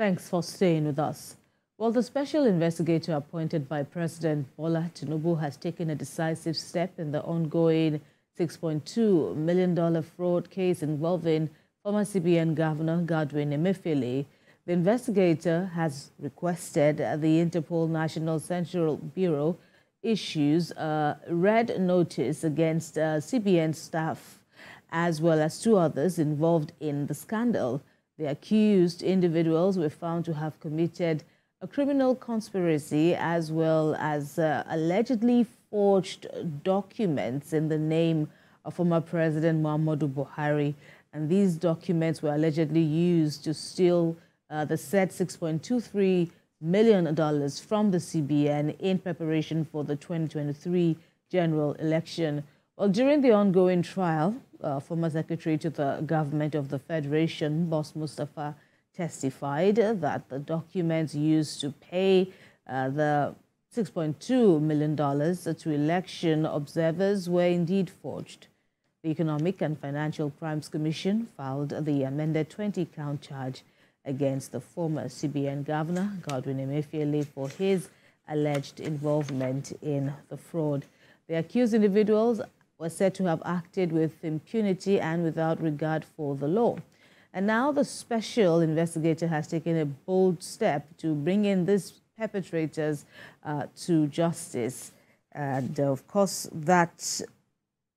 Thanks for staying with us. Well, the special investigator appointed by President Bola Tinubu has taken a decisive step in the ongoing $6.2 million fraud case involving former CBN Governor Godwin Emefiele. The investigator has requested the Interpol National Central Bureau issues a red notice against uh, CBN staff as well as two others involved in the scandal. The accused individuals were found to have committed a criminal conspiracy as well as uh, allegedly forged documents in the name of former President Muhammadu Buhari. And these documents were allegedly used to steal uh, the said $6.23 million from the CBN in preparation for the 2023 general election. Well, during the ongoing trial, uh, former Secretary to the Government of the Federation, Boss Mustapha, testified that the documents used to pay uh, the $6.2 million to election observers were indeed forged. The Economic and Financial Crimes Commission filed the amended 20-count charge against the former CBN governor, Godwin Emefiele, for his alleged involvement in the fraud. The accused individuals were said to have acted with impunity and without regard for the law. And now the special investigator has taken a bold step to bring in these perpetrators uh, to justice. And uh, of course, that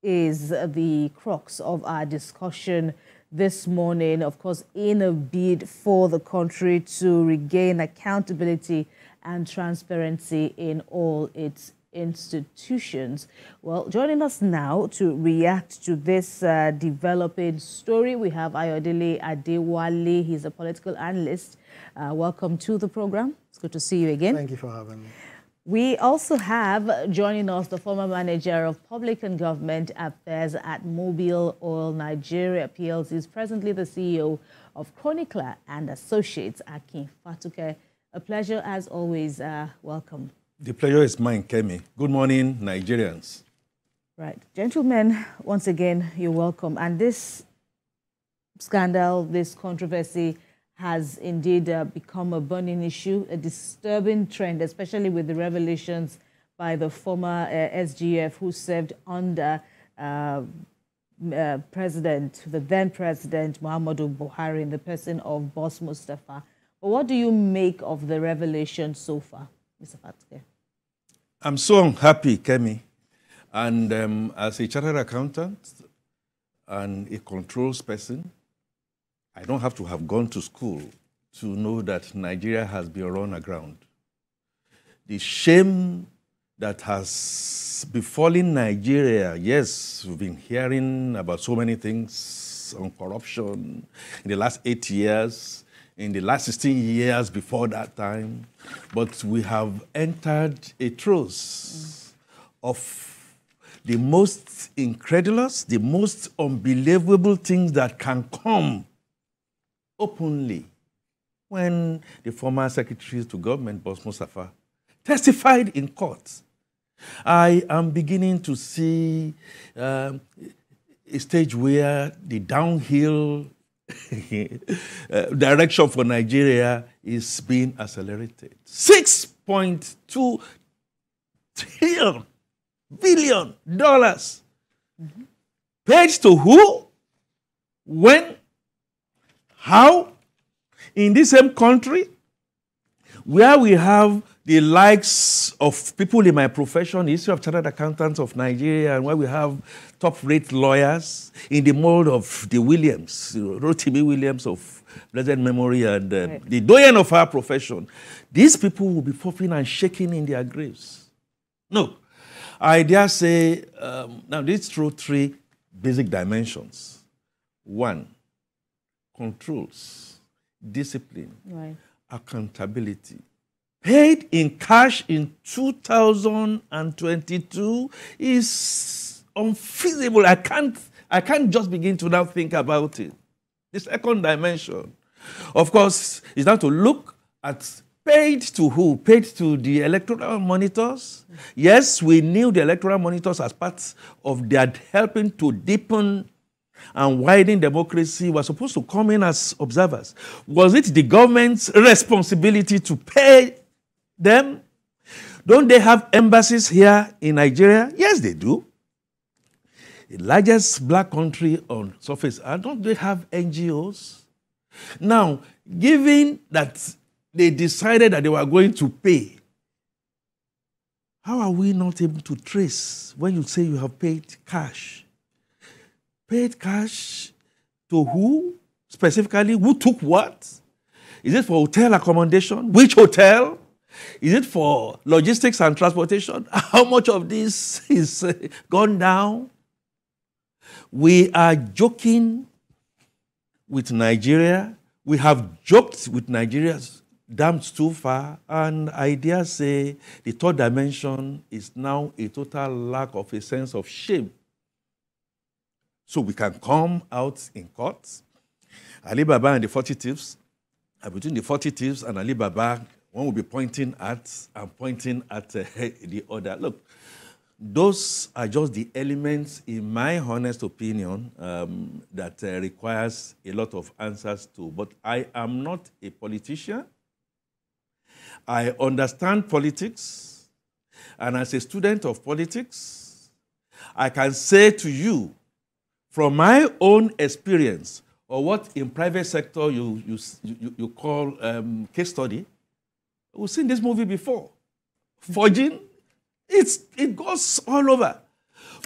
is the crux of our discussion this morning, of course, in a bid for the country to regain accountability and transparency in all its institutions. Well, joining us now to react to this uh, developing story, we have Ayodele Adewale. He's a political analyst. Uh, welcome to the program. It's good to see you again. Thank you for having me. We also have joining us the former manager of public and government affairs at Mobil Oil Nigeria PLC. Is presently the CEO of Chronicler and Associates, Akin Fatuke. A pleasure as always. Uh, welcome. The pleasure is mine, Kemi. Good morning, Nigerians. Right. Gentlemen, once again, you're welcome. And this scandal, this controversy has indeed uh, become a burning issue, a disturbing trend, especially with the revelations by the former uh, SGF who served under uh, uh, President, the then President Muhammadu Buhari in the person of Boss Mustapha. But what do you make of the revelation so far? Mr. Fatuke? I'm so unhappy, Kemi. And um, as a chartered accountant and a controls person, I don't have to have gone to school to know that Nigeria has been run aground. The shame that has befallen Nigeria, yes, we've been hearing about so many things on corruption in the last eight years in the last 16 years before that time, but we have entered a truce mm. of the most incredulous, the most unbelievable things that can come openly when the former secretary to government, Boss Mustapha, testified in court. I am beginning to see uh, a stage where the downhill uh, direction for Nigeria is being accelerated. 6.2 trillion billion dollars mm-hmm. paid to who, when, how, in the same country, where we have the likes of people in my profession, the history of chartered accountants of Nigeria, and where we have top-rate lawyers in the mold of the Williams, Rotimi Williams of blessed memory, and uh, right. the doyen of our profession. These people will be popping and shaking in their graves. No, I dare say, um, now this through three basic dimensions. One, controls, discipline, right. accountability paid in cash in 2022 is unfeasible. I can't, I can't just begin to now think about it. The second dimension, of course, is now to look at paid to who? Paid to the electoral monitors. Yes, we knew the electoral monitors as part of their helping to deepen and widen democracy were supposed to come in as observers. Was it the government's responsibility to pay them? Don't they have embassies here in Nigeria? Yes, they do. The largest black country on surface, and don't they have NGOs? Now, given that they decided that they were going to pay, how are we not able to trace when you say you have paid cash? Paid cash to who? Specifically, who took what? Is it for hotel accommodation? Which hotel? Is it for logistics and transportation? How much of this is uh, gone down? We are joking with Nigeria. We have joked with Nigeria's damned too far, and I dare say the third dimension is now a total lack of a sense of shame. So we can come out in court. Ali Baba and the 40 thieves, and between the 40 thieves and Ali Baba, one will be pointing at and pointing at uh, the other. Look, those are just the elements, in my honest opinion, um, that uh, requires a lot of answers to. But I am not a politician. I understand politics, and as a student of politics, I can say to you, from my own experience, or what in private sector you, you, you, you call um, case study, we've seen this movie before. Forging, it's, it goes all over.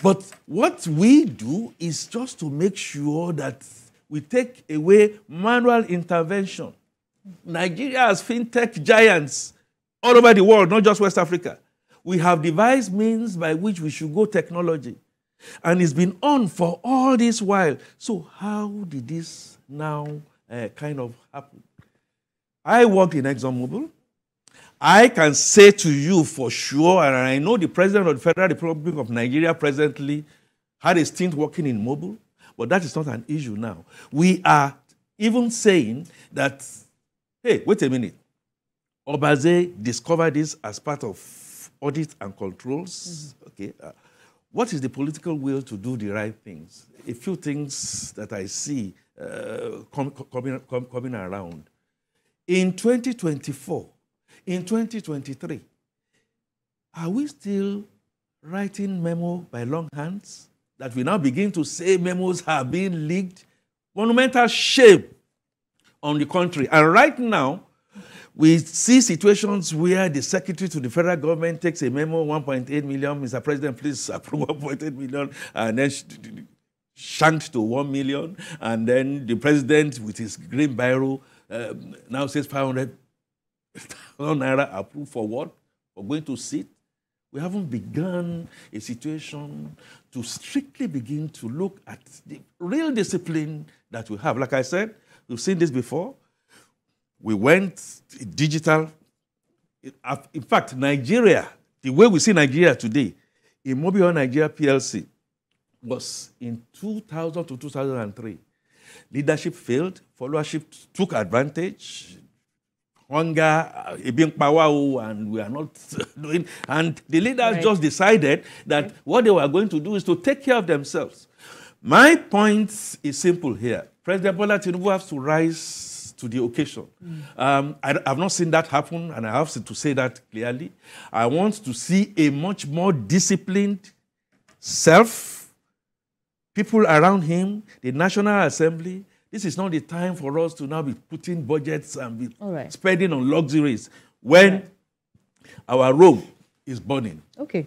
But what we do is just to make sure that we take away manual intervention Nigeria has fintech giants all over the world, not just West Africa. We have devised means by which we should go technology. And it's been on for all this while. So, how did this now uh, kind of happen? I worked in ExxonMobil. I can say to you for sure, and I know the president of the Federal Republic of Nigeria presently had a stint working in Mobil, but that is not an issue now. We are even saying that Hey, wait a minute. Obazee discovered this as part of audit and controls. Mm-hmm. Okay. Uh, what is the political will to do the right things? A few things that I see uh, com- coming, com- coming around. In 2024, in 2023, are we still writing memo by long hands that we now begin to say memos have been leaked? Monumental shame on the country. And right now, we see situations where the secretary to the federal government takes a memo, 1.8 million, Mr. President, please approve 1.8 million, and then shanked to 1 million. And then the president, with his green biro, um, now says 500 naira approved for what? For going to sit? We haven't begun a situation to strictly begin to look at the real discipline that we have. Like I said, We've seen this before. We went digital. In fact, Nigeria, the way we see Nigeria today, Immobile Nigeria PLC was in 2000 to 2003. Leadership failed, followership took advantage, hunger, being power, and we are not doing. And the leaders right. just decided that what they were going to do is to take care of themselves. My point is simple here. President Bola Tinubu has to rise to the occasion. Mm. Um, I, have not seen that happen, and I have to say that clearly. I want to see a much more disciplined self, people around him, the National Assembly. This is not the time for us to now be putting budgets and be right. spending on luxuries when right. our road is burning. Okay.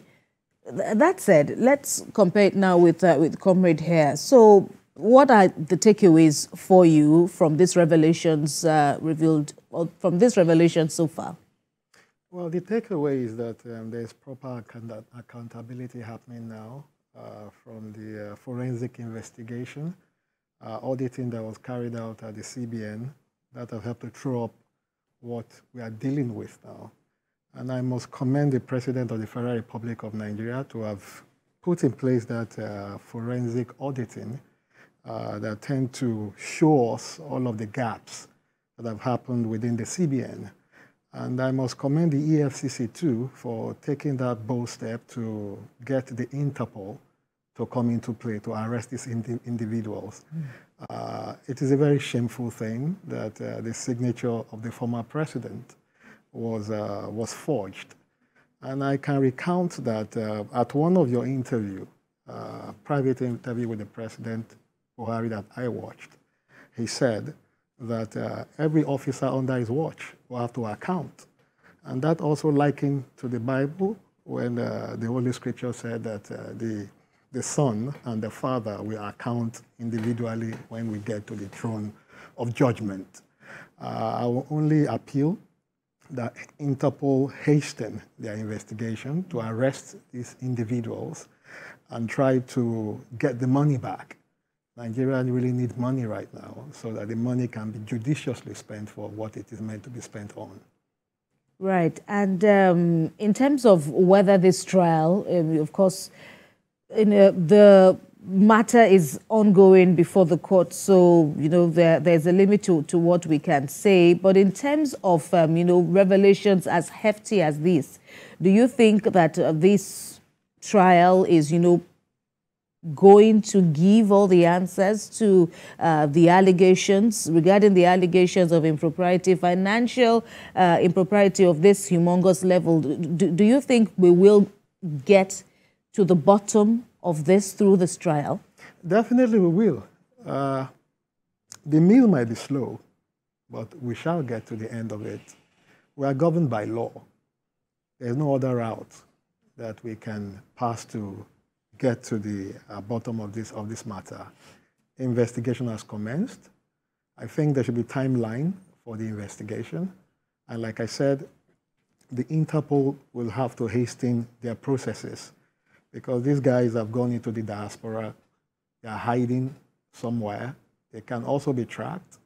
That said, let's compare it now with uh, with Comrade here. So what are the takeaways for you from these revelations uh, revealed, or from this revelation so far? Well, the takeaway is that um, there's proper account accountability happening now uh, from the uh, forensic investigation, uh, auditing that was carried out at the CBN that have helped to throw up what we are dealing with now. And I must commend the President of the Federal Republic of Nigeria to have put in place that uh, forensic auditing uh, that tend to show us all of the gaps that have happened within the CBN. And I must commend the EFCC too for taking that bold step to get the Interpol to come into play to arrest these indi individuals. Mm. Uh, it is a very shameful thing that uh, the signature of the former president was, uh, was forged. And I can recount that uh, at one of your interview, uh, private interview with the president, Buhari, that I watched, he said that uh, every officer under his watch will have to account. And that also likened to the Bible when the Holy Scripture said that the the Son and the Father will account individually when we get to the throne of judgment. Uh, I will only appeal that Interpol hasten their investigation to arrest these individuals and try to get the money back. Nigeria really needs money right now so that the money can be judiciously spent for what it is meant to be spent on. Right. And um, in terms of whether this trial, um, of course, in a, the matter is ongoing before the court, so you know there, there's a limit to, to what we can say. But in terms of um, you know revelations as hefty as this, do you think that uh, this trial is you know going to give all the answers to uh, the allegations regarding the allegations of impropriety, financial uh, impropriety of this humongous level? Do, do you think we will get to the bottom of this through this trial? Definitely we will. Uh, the meal might be slow, but we shall get to the end of it. We are governed by law. There's no other route that we can pass to get to the uh, bottom of this, of this matter. Investigation has commenced. I think there should be timeline for the investigation. And like I said, the Interpol will have to hasten their processes because these guys have gone into the diaspora. They are hiding somewhere. They can also be tracked.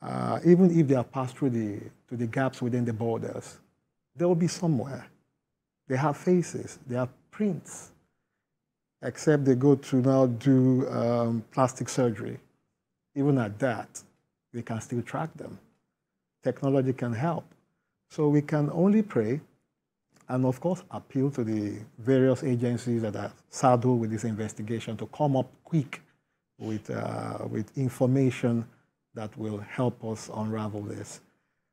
Uh, even if they have passed through the, to the gaps within the borders, they will be somewhere. They have faces, they have prints, except they go to now do um, plastic surgery. Even at that, we can still track them. Technology can help. So we can only pray and of course appeal to the various agencies that are saddled with this investigation to come up quick with, uh, with information that will help us unravel this.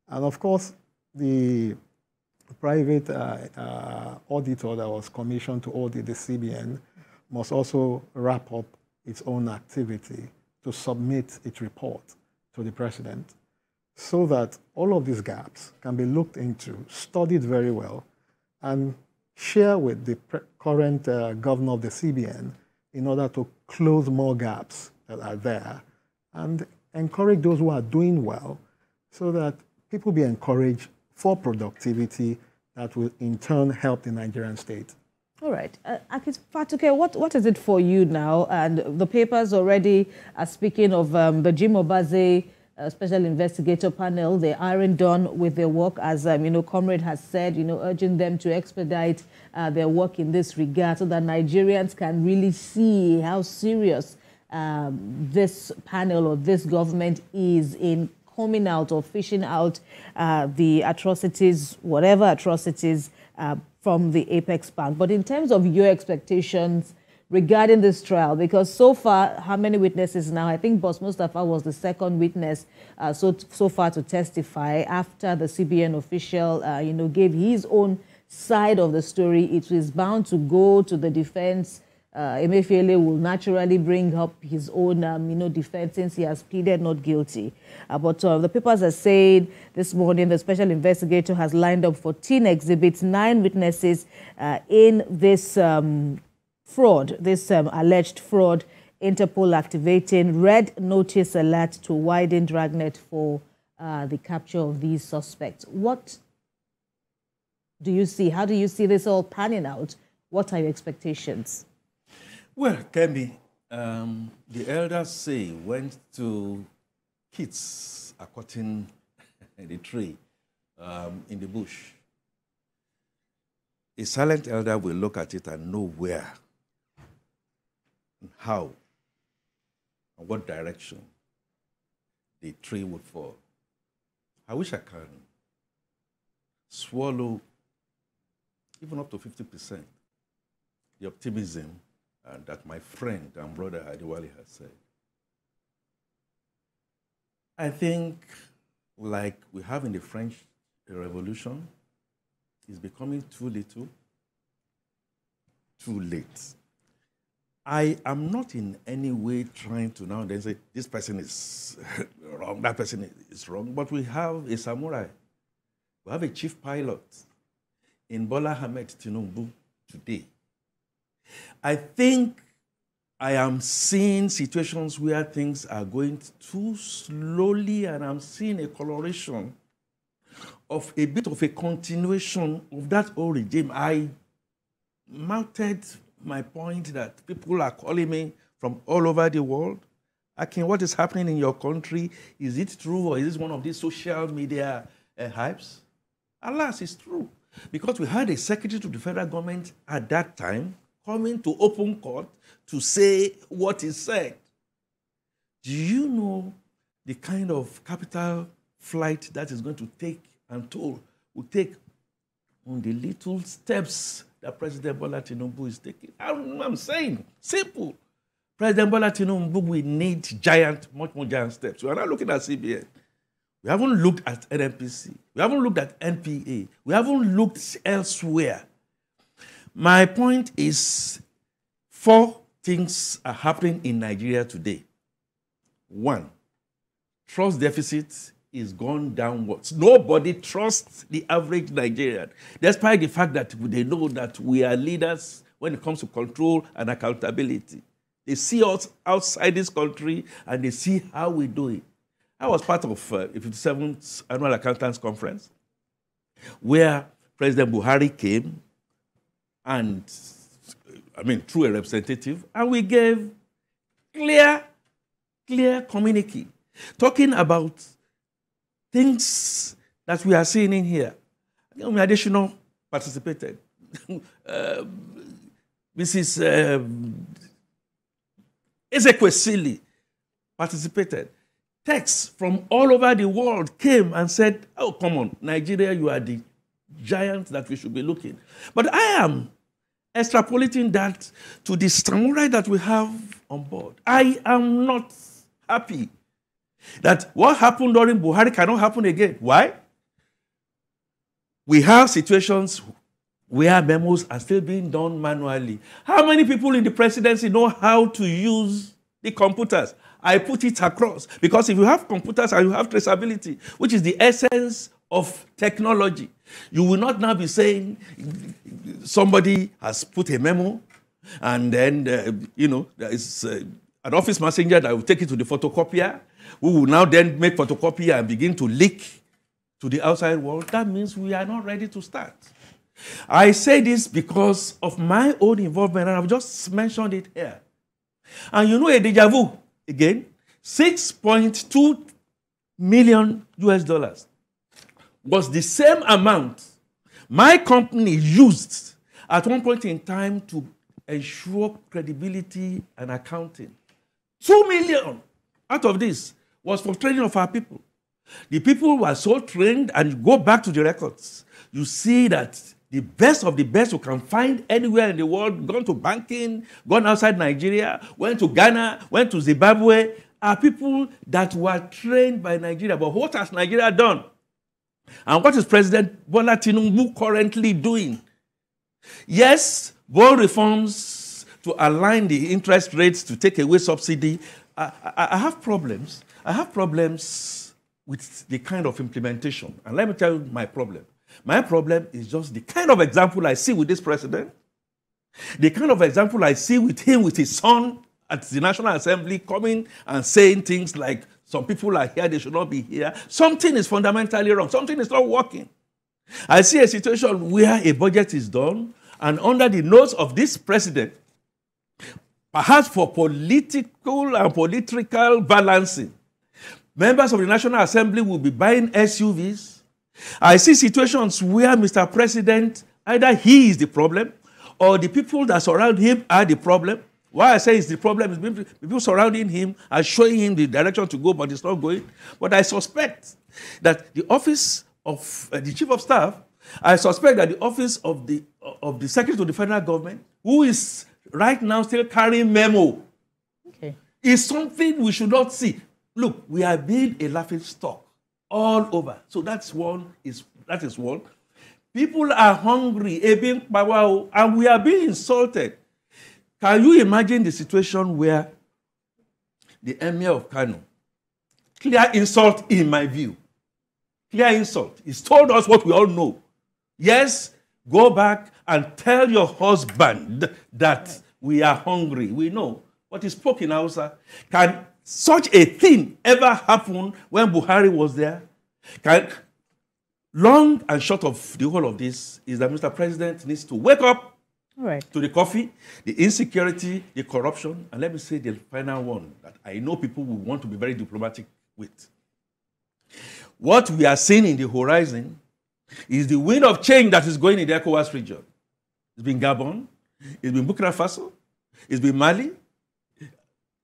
And of course, the private uh, uh, auditor that was commissioned to audit the CBN must also wrap up its own activity to submit its report to the president so that all of these gaps can be looked into, studied very well, and share with the current uh, governor of the CBN in order to close more gaps that are there and encourage those who are doing well so that people be encouraged for productivity that will in turn help the Nigerian state. All right. Uh, Akin Fatuke, what, what is it for you now? And the papers already are speaking of um, the Jim Obazee special investigator panel. They aren't done with their work, as um, you know, Comrade has said. You know, urging them to expedite uh, their work in this regard, so that Nigerians can really see how serious um, this panel or this government is in coming out or fishing out uh, the atrocities, whatever atrocities, uh, from the Apex Bank. But in terms of your expectations regarding this trial? Because so far, how many witnesses now? I think Boss Mustapha was the second witness uh, so, so far to testify after the CBN official, uh, you know, gave his own side of the story. It is bound to go to the defense. Uh, Emefiele will naturally bring up his own, um, you know, defense since he has pleaded not guilty. Uh, but uh, the papers are saying this morning the special investigator has lined up 14 exhibits, nine witnesses uh, in this um, fraud, this um, alleged fraud, Interpol activating red notice alert to widen dragnet for uh, the capture of these suspects. What do you see? How do you see this all panning out? What are your expectations? Well, Kemi, um, the elders say went to kids are cutting the tree um, in the bush. A silent elder will look at it and know where how and what direction the tree would fall. I wish I can swallow even up to 50% the optimism uh, that my friend and brother Adewale has said. I think, like we have in the French Revolution, it's becoming too little, too late. I am not in any way trying to now then say this person is wrong, that person is wrong, but we have a samurai, we have a chief pilot in Bola Ahmed Tinubu today. I think I am seeing situations where things are going too slowly, and I'm seeing a coloration of a bit of a continuation of that old regime. I mounted my point that people are calling me from all over the world. Akin, what is happening in your country? Is it true or is this one of these social media uh, hypes? Alas, it's true. Because we had a secretary to the federal government at that time coming to open court to say what he said. Do you know the kind of capital flight that is going to take and toll will take on the little steps that President Bola Tinubu is taking? I'm, I'm saying, simple. President Bola Tinubu will need giant, much more giant steps. We are not looking at CBN. We haven't looked at NNPC. We haven't looked at NPA. We haven't looked elsewhere. My point is four things are happening in Nigeria today. One, trust deficit is gone downwards. Nobody trusts the average Nigerian, despite the fact that they know that we are leaders when it comes to control and accountability. They see us outside this country and they see how we do it. I was part of uh, the 57th Annual Accountants Conference, where President Buhari came and, I mean, through a representative, and we gave clear, clear communique talking about things that we are seeing in here. Additional participated. uh, Mrs. Um, Ezekwesili participated. Texts from all over the world came and said, Oh, come on, Nigeria, you are the giant that we should be looking. But I am extrapolating that to the samurai that we have on board. I am not happy that what happened during Buhari cannot happen again. Why? We have situations where memos are still being done manually. How many people in the presidency know how to use the computers? I put it across because if you have computers and you have traceability, which is the essence of technology, you will not now be saying somebody has put a memo and then, uh, you know, there is uh, an office messenger that will take it to the photocopier we will now then make photocopy and begin to leak to the outside world, that means we are not ready to start. I say this because of my own involvement, and I've just mentioned it here. And you know a deja vu again 6.2 million US dollars was the same amount my company used at one point in time to ensure credibility and accounting. 2 million out of this was for training of our people. The people were so trained, and go back to the records, you see that the best of the best you can find anywhere in the world, gone to banking, gone outside Nigeria, went to Ghana, went to Zimbabwe, are people that were trained by Nigeria. But what has Nigeria done? And what is President Bola Tinubu currently doing? Yes, bond reforms to align the interest rates to take away subsidy. I, I, I have problems I have problems with the kind of implementation. And let me tell you my problem. My problem is just the kind of example I see with this president, the kind of example I see with him, with his son at the National Assembly, coming and saying things like, some people are here, they should not be here. Something is fundamentally wrong. Something is not working. I see a situation where a budget is done, and under the nose of this president, perhaps for political and political balancing, Members of the National Assembly will be buying SUVs. I see situations where Mr. President, either he is the problem or the people that surround him are the problem. Why I say it's the problem is people surrounding him are showing him the direction to go, but it's not going. But I suspect that the office of uh, the chief of staff, I suspect that the office of the of the secretary to the federal government, who is right now still carrying memo. Okay. Is something we should not see. Look, we are being a laughing stock all over. So that's one is that is one. People are hungry, and we are being insulted. Can you imagine the situation where the emir of Kano, clear insult in my view, clear insult, he's told us what we all know. Yes, go back and tell your husband that we are hungry. We know. What is spoken in Hausa. Can such a thing ever happen when Buhari was there? Can, long and short of the whole of this is that Mr. President needs to wake up right. to the coffee, the insecurity, the corruption, and let me say the final one that I know people will want to be very diplomatic with. What we are seeing in the horizon is the wind of change that is going in the ECOWAS region. It's been Gabon, it's been Burkina Faso, it's been Mali.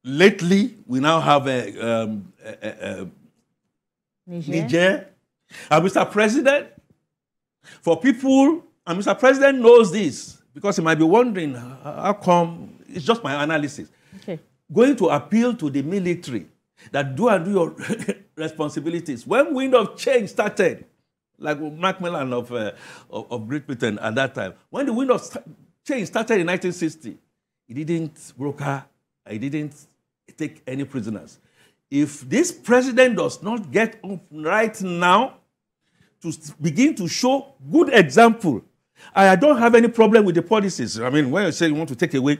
Lately, we now have a, um, a, a, Niger. Niger. And Mr. President, for people, and Mr. President knows this because he might be wondering how come, it's just my analysis. Okay. Going to appeal to the military that do and do your responsibilities. When wind of change started, like Macmillan of, uh, of, of, Great Britain at that time, when the wind of change started in 1960, he didn't broker, he didn't take any prisoners. If this president does not get up right now to begin to show good example, I don't have any problem with the policies. I mean, when you say you want to take away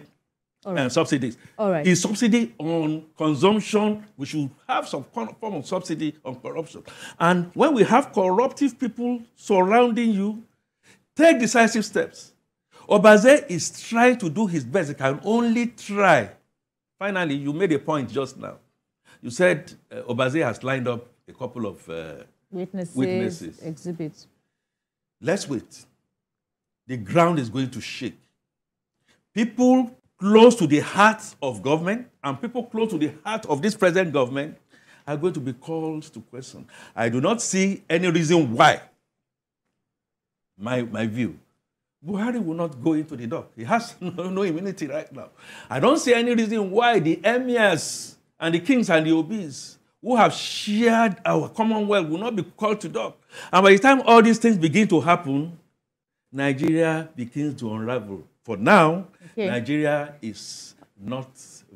right. uh, subsidies, All right. is subsidy on consumption. We should have some form of subsidy on corruption. And when we have corruptive people surrounding you, take decisive steps. Obaze is trying to do his best. He can only try. Finally, you made a point just now. You said uh, Obaze has lined up a couple of uh, witnesses, witnesses, exhibits. Let's wait. The ground is going to shake. People close to the heart of government and people close to the heart of this present government are going to be called to question. I do not see any reason why, my, my view, Buhari will not go into the dock. He has no, no immunity right now. I don't see any reason why the emirs and the kings and the obis who have shared our commonwealth will not be called to dock. And by the time all these things begin to happen, Nigeria begins to unravel. For now, okay. Nigeria is not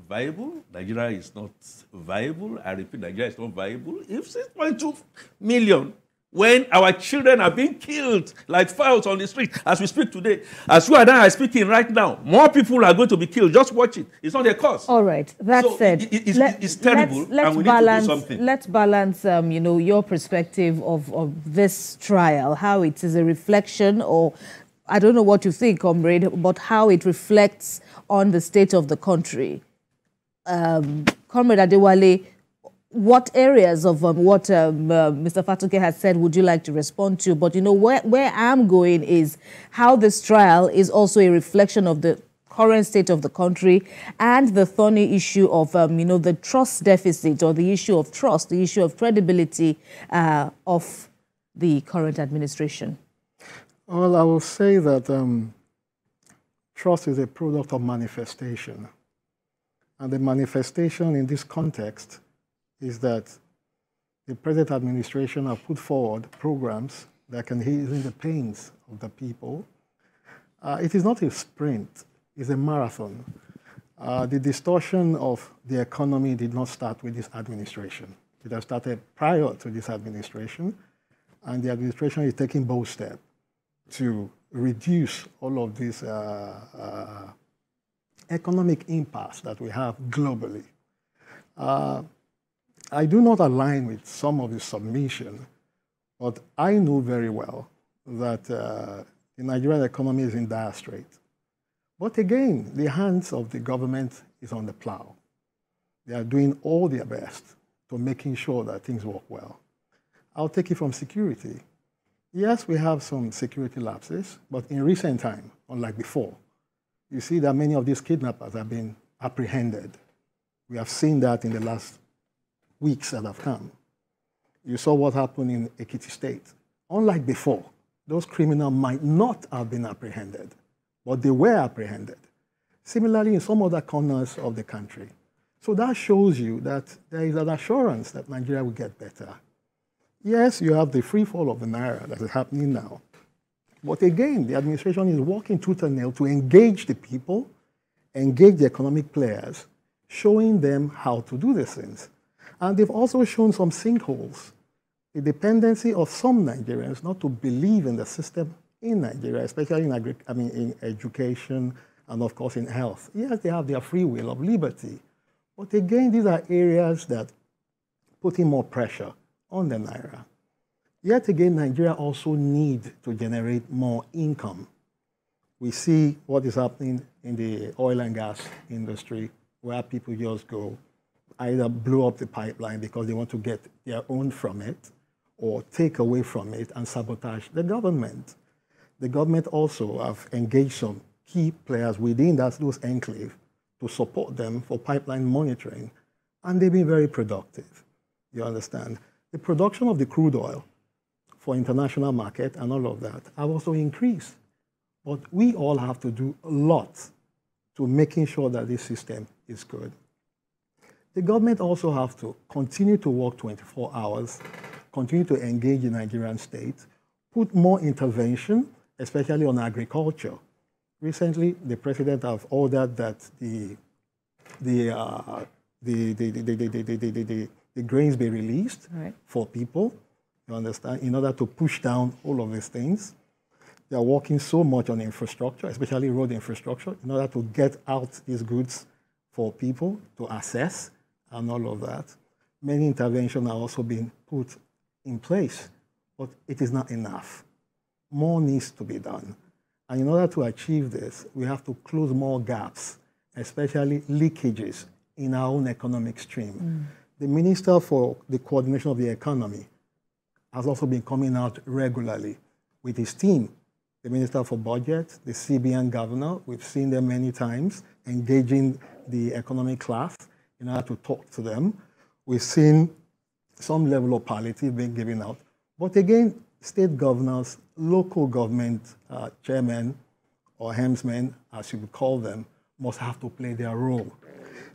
viable. Nigeria is not viable. I repeat, Nigeria is not viable. If 6.2 million when our children are being killed like fowls on the street as we speak today. As you and I are speaking right now, more people are going to be killed. Just watch it. It's not a cause. All right. That so said, it, it's, let, it's, terrible, let's, let's and we balance, need to do something. Let's balance, um, you know, your perspective of, of this trial, how it is a reflection or I don't know what you think, comrade, but how it reflects on the state of the country. Um, comrade Adewale, what areas of um, what um, uh, Mr. Fatoke has said would you like to respond to? But you know where where I'm going is how this trial is also a reflection of the current state of the country and the thorny issue of um, you know the trust deficit or the issue of trust, the issue of credibility uh, of the current administration. Well, I will say that um, trust is a product of manifestation, and the manifestation in this context is that the present administration have put forward programs that can ease the pains of the people. Uh, it is not a sprint, it's a marathon. Uh, the distortion of the economy did not start with this administration. It has started prior to this administration, and the administration is taking bold steps to reduce all of this uh, uh economic impasse that we have globally. Uh, I do not align with some of the submission, but I know very well that uh, the Nigerian economy is in dire straits. But again, the hands of the government is on the plow. They are doing all their best to making sure that things work well. I'll take it from security. Yes, we have some security lapses, but in recent time, unlike before, you see that many of these kidnappers have been apprehended. We have seen that in the last weeks that have come. You saw what happened in Ekiti State. Unlike before, those criminals might not have been apprehended, but they were apprehended. Similarly, in some other corners of the country. So that shows you that there is an assurance that Nigeria will get better. Yes, you have the free fall of the naira that is happening now. But again, the administration is working tooth and nail to engage the people, engage the economic players, showing them how to do these things. And they've also shown some sinkholes. The dependency of some Nigerians not to believe in the system in Nigeria, especially in, agri- I mean, in education and, of course, in health. Yes, they have their free will of liberty. But again, these are areas that putting more pressure on the Naira. Yet again, Nigeria also need to generate more income. We see what is happening in the oil and gas industry, where people just go, either blow up the pipeline because they want to get their own from it, or take away from it and sabotage the government. The government also have engaged some key players within that, those enclave to support them for pipeline monitoring, and they've been very productive. You understand? The production of the crude oil for international market and all of that have also increased. But we all have to do a lot to making sure that this system is good. The government also have to continue to work 24 hours, continue to engage the Nigerian state, put more intervention, especially on agriculture. Recently, the president have ordered that the, the, uh, the, the, the, the, the, the, the, the, grains be released Right. for people, you understand, in order to push down all of these things. They are working so much on infrastructure, especially road infrastructure, in order to get out these goods for people to access and all of that. Many interventions are also being put in place, but it is not enough. More needs to be done. And in order to achieve this, we have to close more gaps, especially leakages in our own economic stream. Mm. The Minister for the Coordination of the Economy has also been coming out regularly with his team. The Minister for Budget, the CBN Governor, we've seen them many times engaging the economic class in order to talk to them. We've seen some level of palliative being given out. But again, state governors, local government uh, chairmen or hemsmen, as you would call them, must have to play their role.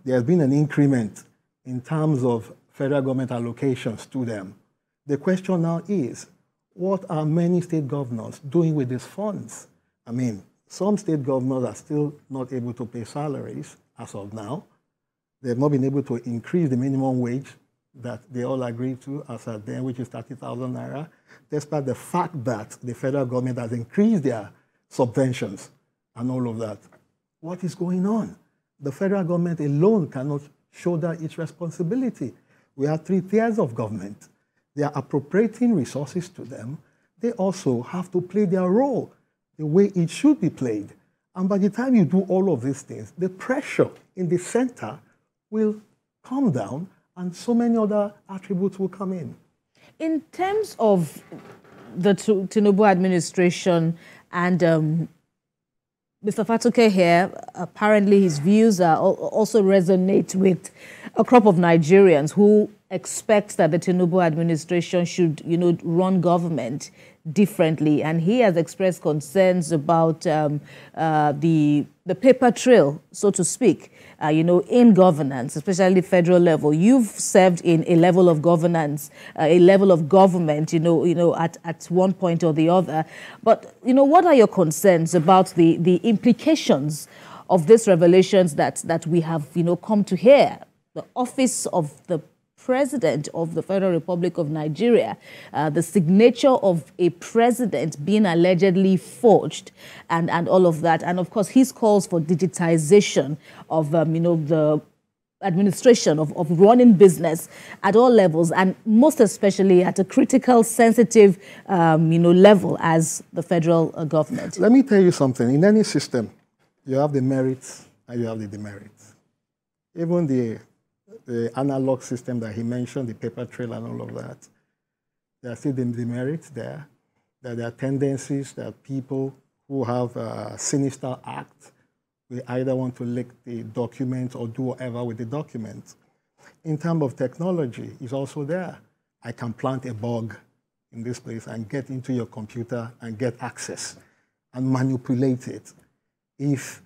There has been an increment in terms of federal government allocations to them. The question now is, what are many state governors doing with these funds? I mean, some state governors are still not able to pay salaries as of now. They have not been able to increase the minimum wage that they all agreed to as at then, which is 30,000 naira, despite the fact that the federal government has increased their subventions and all of that. What is going on? The federal government alone cannot shoulder its responsibility. We have three tiers of government. They are appropriating resources to them. They also have to play their role the way it should be played. And by the time you do all of these things, the pressure in the center will come down and so many other attributes will come in. In terms of the Tinubu administration and um, Mr. Fatuke here, apparently his views are, also resonate with a crop of Nigerians who expect that the Tinubu administration should, you know, run government differently. And he has expressed concerns about um, uh, the, the paper trail, so to speak, uh, you know, in governance, especially federal level. You've served in a level of governance, uh, a level of government, you know, you know, at, at one point or the other. But, you know, what are your concerns about the, the implications of these revelations that, that we have, you know, come to hear? The office of the president of the Federal Republic of Nigeria, uh, the signature of a president being allegedly forged, and, and all of that. And of course, his calls for digitization of, um, you know, the administration of, of running business at all levels and most especially at a critical sensitive um, you know level as the federal uh, government Let me tell you something. In any system, you have the merits and you have the demerits. Even the, the analog system that he mentioned, the paper trail and all of that, there are still the demerits there. That there are tendencies that people who have a sinister act we either want to leak the document or do whatever with the document. In terms of technology, it's also there. I can plant a bug in this place and get into your computer and get access and manipulate it. If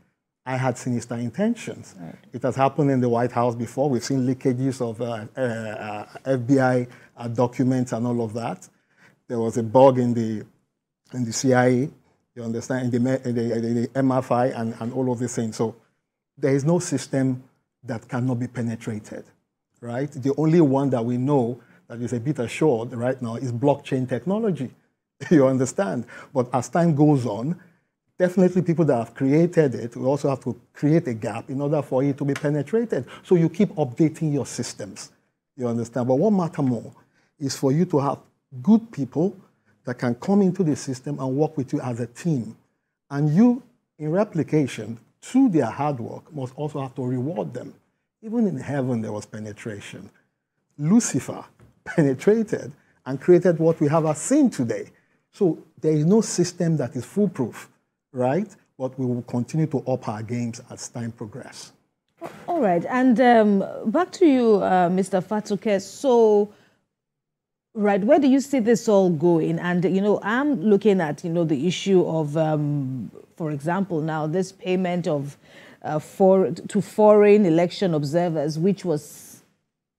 I had sinister intentions. Right. It has happened in the White House before. We've seen leakages of uh, uh, uh, FBI uh, documents and all of that. There was a bug in the in the CIA, you understand, in the, in the, in the MFI and, and all of these things. So there is no system that cannot be penetrated, right? The only one that we know that is a bit assured right now is blockchain technology. you understand? But as time goes on, definitely people that have created it will also have to create a gap in order for it to be penetrated. So you keep updating your systems. You understand? But what matters more is for you to have good people that can come into the system and work with you as a team. And you, in replication, through their hard work, must also have to reward them. Even in heaven, there was penetration. Lucifer penetrated and created what we have as sin today. So there is no system that is foolproof, right? But we will continue to up our games as time progresses. All right, and um, back to you, uh, Mr. Fatuke. So, right, where do you see this all going? And you know, I'm looking at you know the issue of, um, for example, now this payment of uh, for to foreign election observers, which was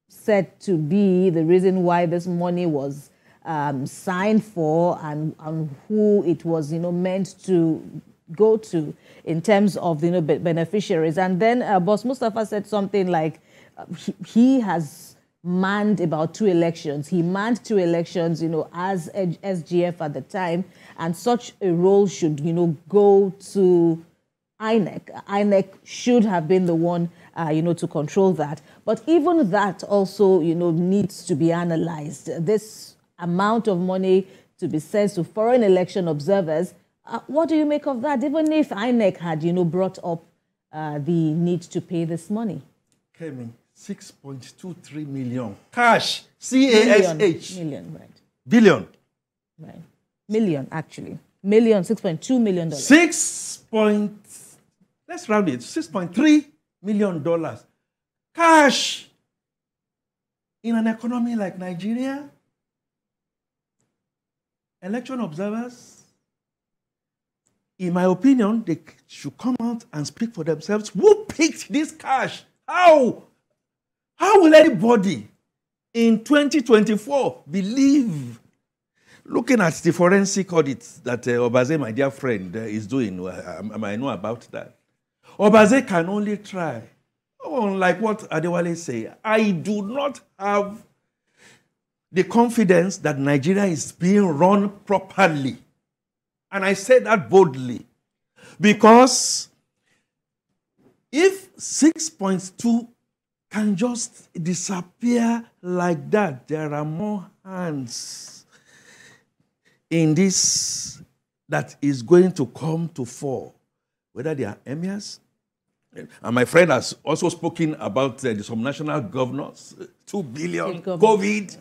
said to be the reason why this money was um, signed for and, and who it was, you know, meant to go to in terms of, you know, beneficiaries. And then uh, Boss Mustapha said something like uh, he, he, has manned about two elections. He manned two elections, you know, as SGF at the time, and such a role should, you know, go to INEC. INEC should have been the one, uh, you know, to control that. But even that also, you know, needs to be analyzed. This amount of money to be sent to foreign election observers, uh, what do you make of that? Even if INEC had, you know, brought up uh, the need to pay this money. Kemi, 6.23 million. Cash. C-A-S-H. Million, million, right. Billion. Right. Million, actually. Million, $6.2 million. Six point let's round it, $6.3 million. Cash in an economy like Nigeria. Election observers, in my opinion, they should come out and speak for themselves. Who picked this cash? How? How will anybody in 2024 believe looking at the forensic audit that uh, Obaze, my dear friend, uh, is doing, uh, I, I know about that. Obaze can only try. Unlike what Adewale say, I do not have the confidence that Nigeria is being run properly. And I say that boldly. Because if 6.2 can just disappear like that, there are more hands in this that is going to come to fall, whether they are emirs, and my friend has also spoken about uh, the subnational governors, uh, 2 billion, COVID,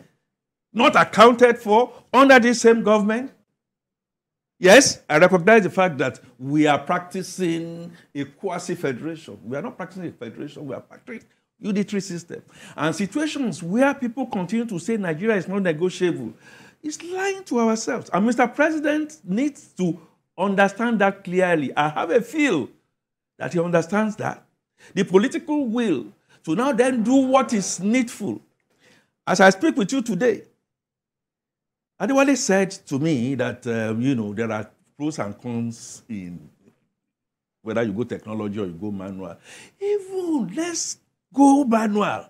not accounted for under the same government. Yes, I recognize the fact that we are practicing a quasi federation. We are not practicing a federation, we are practicing a unitary system. And situations where people continue to say Nigeria is not negotiable, is lying to ourselves. And Mr. President needs to understand that clearly. I have a feel that he understands that. The political will to now then do what is needful. As I speak with you today, Adewale said to me that, um, you know, there are pros and cons in whether you go technology or you go manual. Even let's go manual.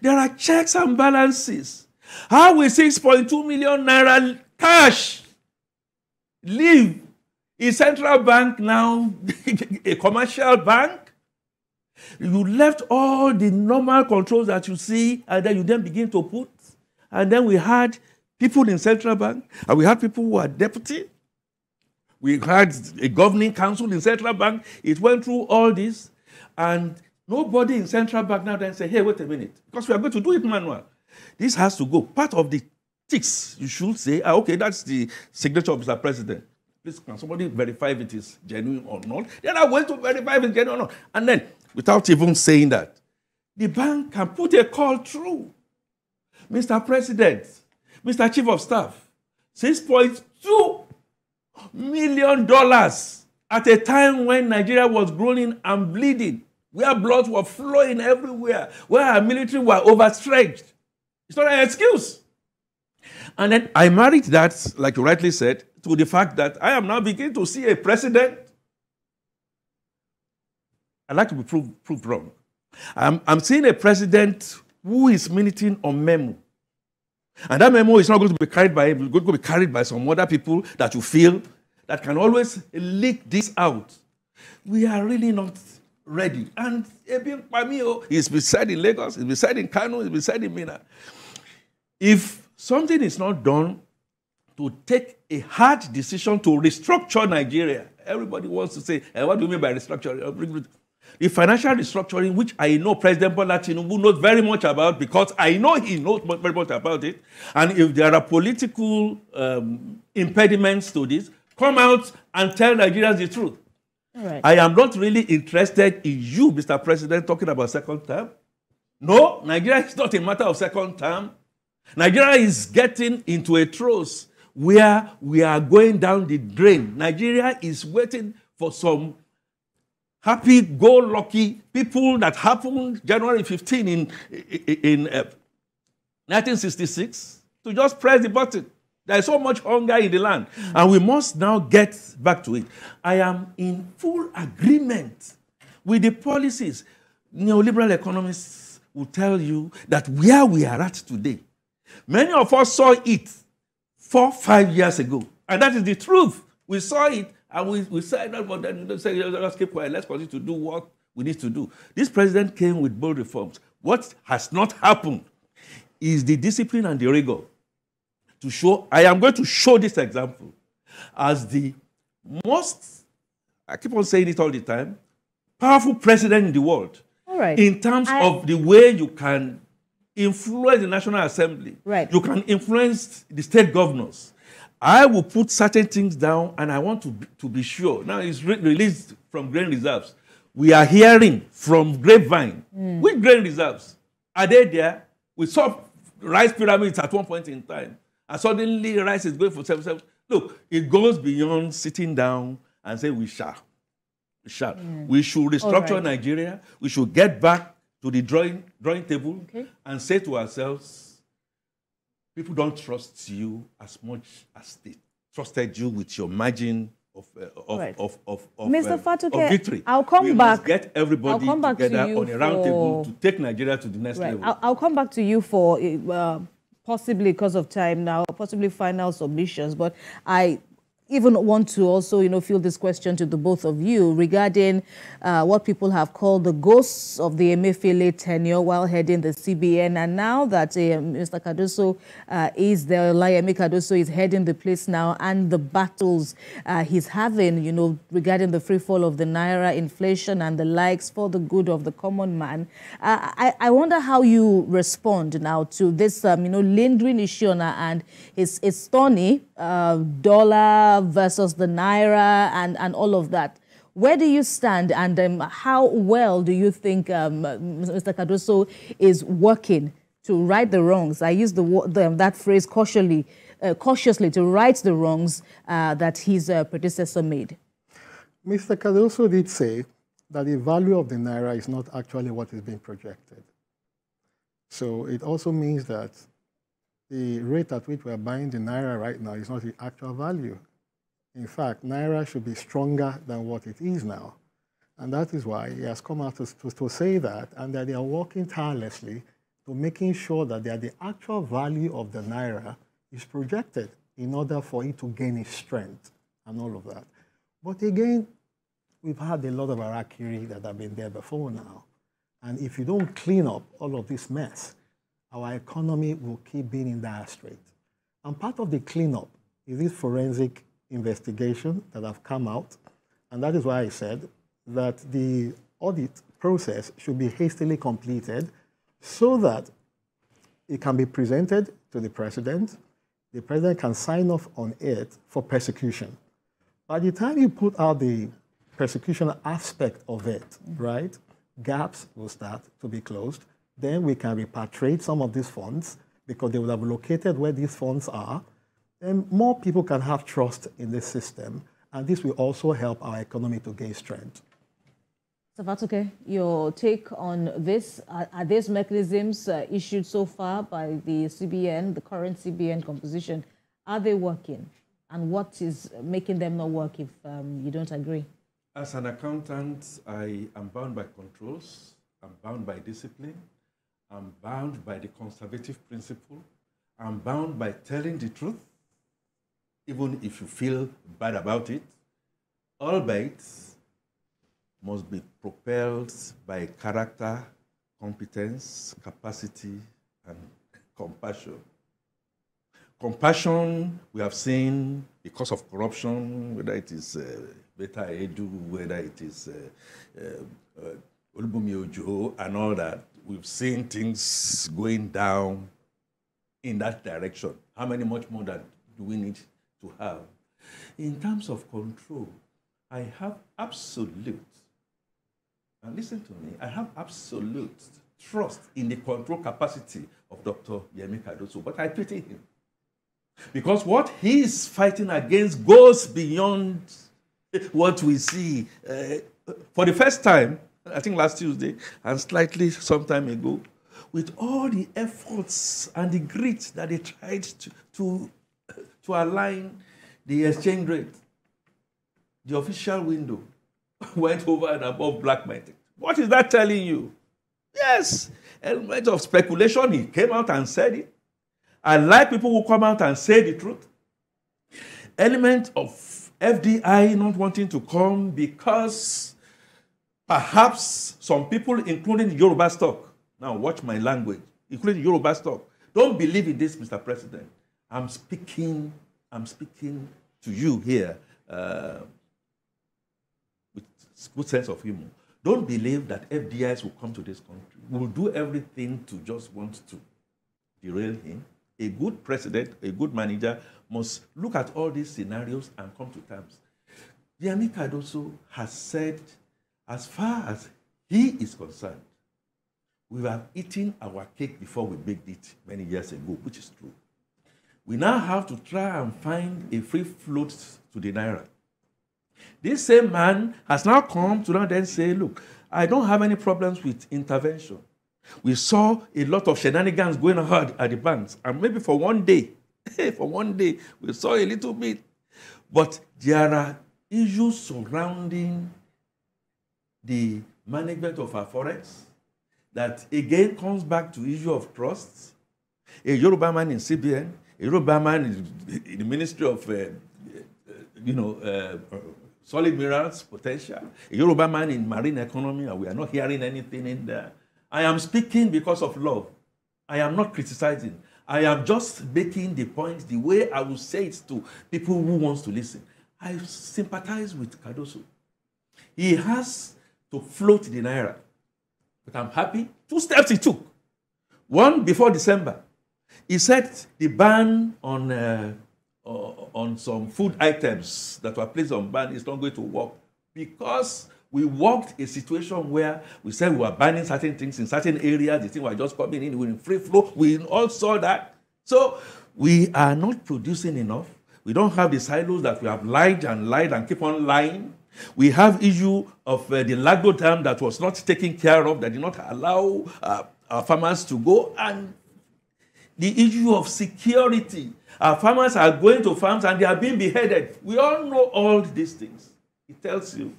There are checks and balances. How will 6.2 million naira cash leave is central bank now a commercial bank? You left all the normal controls that you see, and then you then begin to put. And then we had people in central bank, and we had people who are deputy. We had a governing council in central bank. It went through all this, and nobody in central bank now then say, "Hey, wait a minute," because we are going to do it manual. This has to go. Part of the ticks, you should say, ah, "Okay, that's the signature of Mr. President." Please, can somebody verify if it is genuine or not? Then I went to verify if it's genuine or not. And then, without even saying that, the bank can put a call through. Mr. President, Mr. Chief of Staff, $6.2 million at a time when Nigeria was groaning and bleeding, where blood was flowing everywhere, where our military were overstretched. It's not an excuse. And then I married that, like you rightly said, to the fact that I am now beginning to see a president. I'd like to be proved, proved wrong. I'm, I'm seeing a president who is militing on memo. And that memo is not going to be carried by it's going to be carried by some other people that you feel that can always leak this out. We are really not ready. And Ebin Pamio is beside in Lagos, is beside in Kano, is beside in Mina. If something is not done to take a hard decision to restructure Nigeria, everybody wants to say, eh, what do you mean by restructuring? The financial restructuring, which I know President Bola Tinubu knows very much about because I know he knows very much about it. And if there are political um, impediments to this, come out and tell Nigerians the truth. Right. I am not really interested in you, Mr. President, talking about second term. No, Nigeria is not a matter of second term. Nigeria is getting into a truce where we are going down the drain. Nigeria is waiting for some happy go lucky people that happened January 15 in, in, uh, 1966 to just press the button. There is so much hunger in the land, and we must now get back to it. I am in full agreement with the policies. Neoliberal economists will tell you that where we are at today, many of us saw it four, five years ago, and that is the truth. We saw it and we, we said, no, but then you say, let's keep quiet, let's continue to do what we need to do. This president came with bold reforms. What has not happened is the discipline and the rigor to show. I am going to show this example as the most, I keep on saying it all the time, powerful president in the world. All right. In terms I, of the way you can influence the National Assembly, right. you can influence the state governors I will put certain things down and I want to be, to be sure. Now it's re released from grain reserves. We are hearing from grapevine. Mm. Which grain reserves? Are they there? We saw rice pyramids at one point in time. And suddenly rice is going for seven, seven. Look, it goes beyond sitting down and say we shall. We shall. Mm. We should restructure right. Nigeria. We should get back to the drawing, drawing table okay. and say to ourselves, people don't trust you as much as they trusted you with your margin of, uh, of, right. of, of, of, Mr. Uh, Fatuke, of victory. I'll come we back. Must get everybody together to on a round table to take Nigeria to the next right. level. I'll, I'll, come back to you for uh, possibly because of time now, possibly final submissions. But I even want to also, you know, field this question to the both of you regarding uh, what people have called the ghosts of the Emefiele tenure while heading the CBN. And now that uh, Mr. Cardoso uh, is there, Olayemi Cardoso is heading the place now, and the battles uh, he's having, you know, regarding the free fall of the naira, inflation, and the likes for the good of the common man. Uh, I, I wonder how you respond now to this, um, you know, lingering issue and it's, it's stony uh, dollar versus the naira and, and all of that. Where do you stand and um, how well do you think um, Mr. Cardoso is working to right the wrongs? I use the, the that phrase cautiously, uh, cautiously to right the wrongs uh, that his uh, predecessor made. Mr. Cardoso did say that the value of the naira is not actually what is being projected. So it also means that the rate at which we are buying the naira right now is not the actual value. In fact, naira should be stronger than what it is now. And that is why he has come out to, to, to say that and that they are working tirelessly to making sure that the actual value of the naira is projected in order for it to gain its strength and all of that. But again, we've had a lot of harakiri that have been there before now. And if you don't clean up all of this mess, our economy will keep being in dire straits. And part of the cleanup is this forensic investigation that have come out. And that is why I said that the audit process should be hastily completed so that it can be presented to the president. The president can sign off on it for persecution. By the time you put out the persecution aspect of it, right, gaps will start to be closed then we can repatriate some of these funds because they will have located where these funds are. Then more people can have trust in the system. And this will also help our economy to gain strength. Sabatoke, your take on this? Are, are these mechanisms uh, issued so far by the CBN, the current CBN composition, are they working? And what is making them not work if um, you don't agree? As an accountant, I am bound by controls, I'm bound by discipline, I'm bound by the conservative principle, I'm bound by telling the truth, even if you feel bad about it, albeit must be propelled by character, competence, capacity, and compassion. Compassion, we have seen because of corruption, whether it is uh, Betta Edu, whether it is uh, uh, uh, Ojo, and all that, we've seen things going down in that direction. How many much more that do we need to have? In terms of control, I have absolute and listen to me, I have absolute trust in the control capacity of Dr. Yemi Cardoso, but I pity him. Because what he is fighting against goes beyond what we see. Uh, for the first time, I think last Tuesday, and slightly some time ago, with all the efforts and the grit that they tried to, to, to align the exchange rate, the official window, went over and above black market. What is that telling you? Yes, element of speculation. He came out and said it. I like people who come out and say the truth. Element of FDI not wanting to come because perhaps some people, including Yoruba stock, now watch my language, including Yoruba stock, don't believe in this, Mr. President. I'm speaking, I'm speaking to you here. Uh, good sense of humor. Don't believe that FDIs will come to this country. Will do everything to just want to derail him. A good president, a good manager must look at all these scenarios and come to terms. Yemi Cardoso has said, as far as he is concerned, we have eaten our cake before we baked it many years ago, which is true. We now have to try and find a free float to the naira. This same man has now come to now then say, look, I don't have any problems with intervention. We saw a lot of shenanigans going on at the banks, and maybe for one day, for one day, we saw a little bit. But there are issues surrounding the management of our forex that again comes back to issue of trust. A Yoruba man in CBN, a Yoruba man in the Ministry of, uh, you know, uh, solid minerals potential, a Yoruba man in marine economy, and we are not hearing anything in there. I am speaking because of love. I am not criticizing. I am just making the point the way I will say it to people who wants to listen. I sympathize with Cardoso. He has to float the naira. But I'm happy. Two steps he took. One before December. He said the ban on uh, uh, on some food items that were placed on ban is not going to work because we worked a situation where we said we were banning certain things in certain areas, the thing were just coming in, we were in free flow. We all saw that. So we are not producing enough. We don't have the silos that we have lied and lied and keep on lying. We have issue of uh, the Lagdo dam that was not taken care of, that did not allow uh, our farmers to go, and the issue of security our farmers are going to farms and they are being beheaded. We all know all these things. It tells you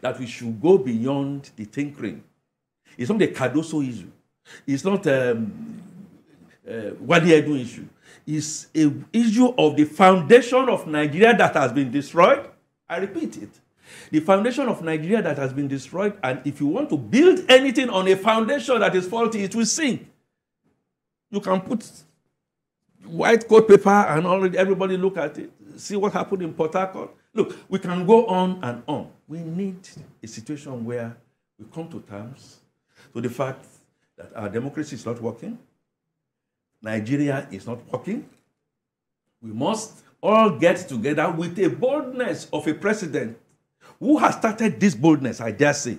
that we should go beyond the tinkering. It's not the Cardoso issue. It's not um, uh, are doing issue. It's an issue of the foundation of Nigeria that has been destroyed. I repeat it. The foundation of Nigeria that has been destroyed, and if you want to build anything on a foundation that is faulty, it will sink. You can put white coat paper and already everybody look at it. See what happened in Port Harcourt. Look, we can go on and on. We need a situation where we come to terms to the fact that our democracy is not working, Nigeria is not working. We must all get together with a boldness of a president who has started this boldness, I dare say,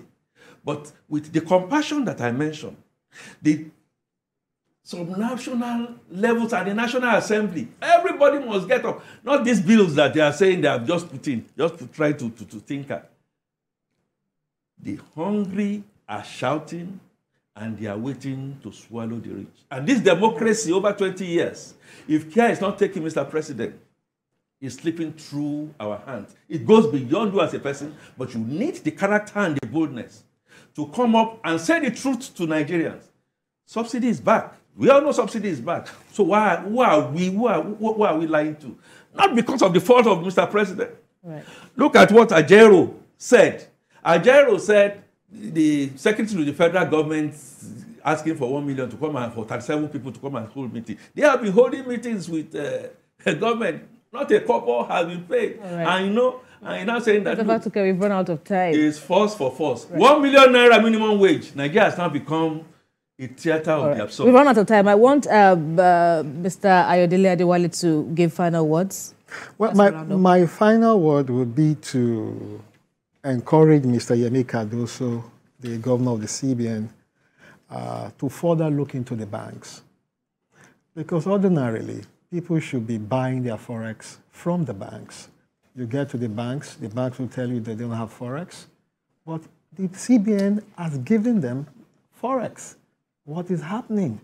but with the compassion that I mentioned, the subnational levels at the National Assembly. Everybody must get up. Not these bills that they are saying they have just put in, just to try to, to, to tinker. The hungry are shouting and they are waiting to swallow the rich. And this democracy over 20 years, if care is not taken, Mr. President, is slipping through our hands. It goes beyond you as a person, but you need the character and the boldness to come up and say the truth to Nigerians. Subsidy is back. We all know subsidy is back. So why, who are we? Who are, who are we lying to? Not because of the fault of Mr. President. Right. Look at what Ajaero said. Ajaero said the secretary to the federal government asking for one million to come and for 37 people to come and hold meeting. They have been holding meetings with uh, the government. Not a couple has been paid. Right. And you know, and you're not saying that. It's about to get we've run out of time. It's force for force. Right. One million naira minimum wage. Nigeria has now become a theater of right. the absurd. We've run out of time. I want uh, uh, Mr. Ayodele Adewale to give final words. Well, my, my final word would be to encourage Mr. Yemi Cardoso, the governor of the CBN, uh, to further look into the banks. Because ordinarily, people should be buying their forex from the banks. You get to the banks, the banks will tell you they don't have forex, but the CBN has given them forex. What is happening?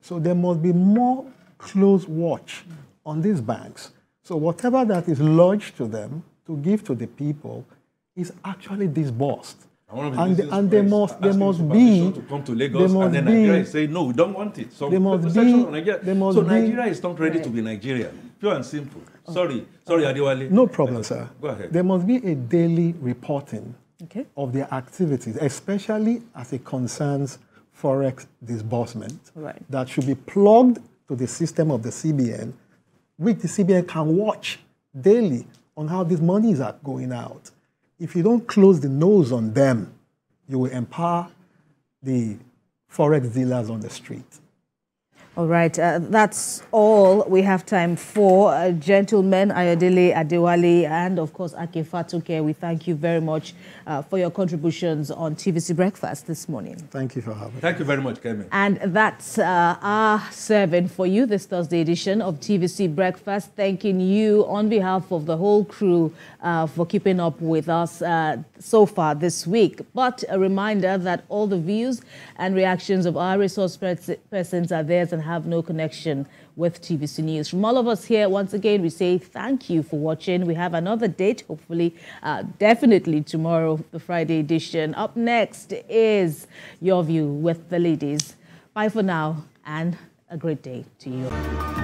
So there must be more close watch on these banks. So whatever that is lodged to them to give to the people is actually disbursed. And, and they must they must be to come to Lagos and then Nigeria is saying no we don't want it. So they must be, They must so Nigeria is not ready right. to be Nigeria. Pure and simple. Sorry, sorry Adewale. No problem, sir. Go ahead. There must be a daily reporting okay. of their activities, especially as it concerns forex disbursement. Right. That should be plugged to the system of the CBN, which the CBN can watch daily on how these monies are going out if you don't close the nose on them, you will empower the forex dealers on the street. All right, uh, that's all we have time for. Uh, gentlemen, Ayodele Adewale and, of course, Akin Fatuke, we thank you very much uh, for your contributions on TVC Breakfast this morning. Thank you for having me. Thank you very much, Kevin. And that's uh, our serving for you this Thursday edition of TVC Breakfast. Thanking you on behalf of the whole crew uh, for keeping up with us uh, so far this week. But a reminder that all the views and reactions of our resource persons are theirs and have no connection with TVC News. From all of us here, once again, we say thank you for watching. We have another date, hopefully, uh, definitely tomorrow, the Friday edition. Up next is Your View with the ladies. Bye for now and a great day to you.